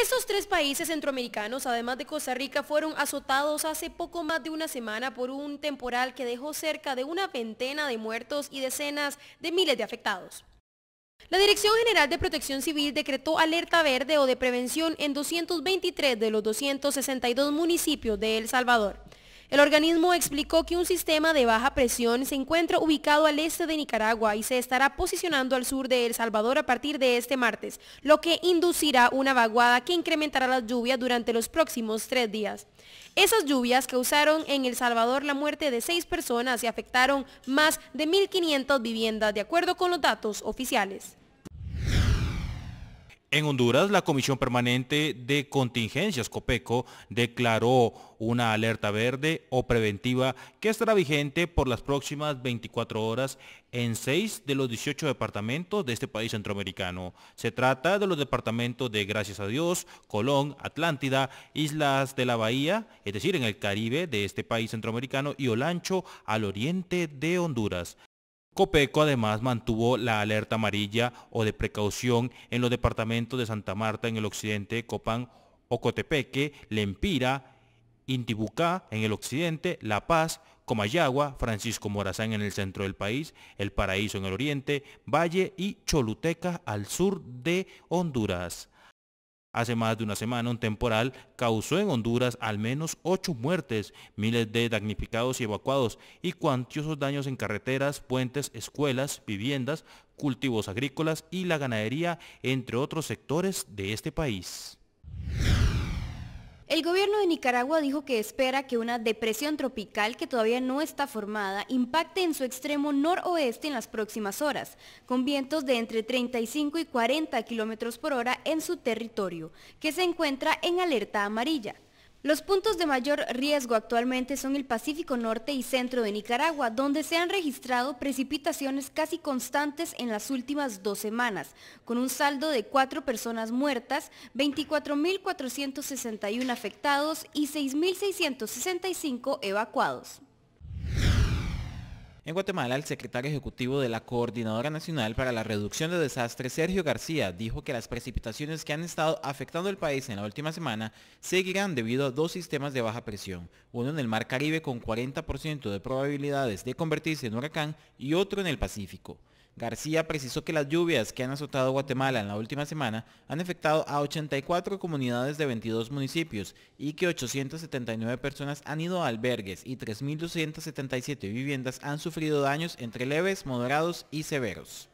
Estos tres países centroamericanos, además de Costa Rica, fueron azotados hace poco más de una semana por un temporal que dejó cerca de una veintena de muertos y decenas de miles de afectados. La Dirección General de Protección Civil decretó alerta verde o de prevención en 223 de los 262 municipios de El Salvador. El organismo explicó que un sistema de baja presión se encuentra ubicado al este de Nicaragua y se estará posicionando al sur de El Salvador a partir de este martes, lo que inducirá una vaguada que incrementará las lluvias durante los próximos tres días. Esas lluvias causaron en El Salvador la muerte de seis personas y afectaron más de 1.500 viviendas, de acuerdo con los datos oficiales. En Honduras, la Comisión Permanente de Contingencias, COPECO, declaró una alerta verde o preventiva que estará vigente por las próximas 24 horas en seis de los 18 departamentos de este país centroamericano. Se trata de los departamentos de Gracias a Dios, Colón, Atlántida, Islas de la Bahía, es decir, en el Caribe de este país centroamericano, y Olancho al oriente de Honduras. Copeco además mantuvo la alerta amarilla o de precaución en los departamentos de Santa Marta en el occidente, Copán, Ocotepeque, Lempira, Intibucá en el occidente, La Paz, Comayagua, Francisco Morazán en el centro del país, El Paraíso en el oriente, Valle y Choluteca al sur de Honduras. Hace más de una semana un temporal causó en Honduras al menos ocho muertes, miles de damnificados y evacuados y cuantiosos daños en carreteras, puentes, escuelas, viviendas, cultivos agrícolas y la ganadería, entre otros sectores de este país. El gobierno de Nicaragua dijo que espera que una depresión tropical que todavía no está formada impacte en su extremo noroeste en las próximas horas, con vientos de entre 35 y 40 kilómetros por hora en su territorio, que se encuentra en alerta amarilla. Los puntos de mayor riesgo actualmente son el Pacífico Norte y Centro de Nicaragua, donde se han registrado precipitaciones casi constantes en las últimas dos semanas, con un saldo de cuatro personas muertas, 24.461 afectados y 6.665 evacuados. En Guatemala, el secretario ejecutivo de la Coordinadora Nacional para la Reducción de Desastres, Sergio García, dijo que las precipitaciones que han estado afectando el país en la última semana seguirán debido a dos sistemas de baja presión, uno en el Mar Caribe con 40% de probabilidades de convertirse en huracán y otro en el Pacífico. García precisó que las lluvias que han azotado Guatemala en la última semana han afectado a 84 comunidades de 22 municipios y que 879 personas han ido a albergues y 3.277 viviendas han sufrido daños entre leves, moderados y severos.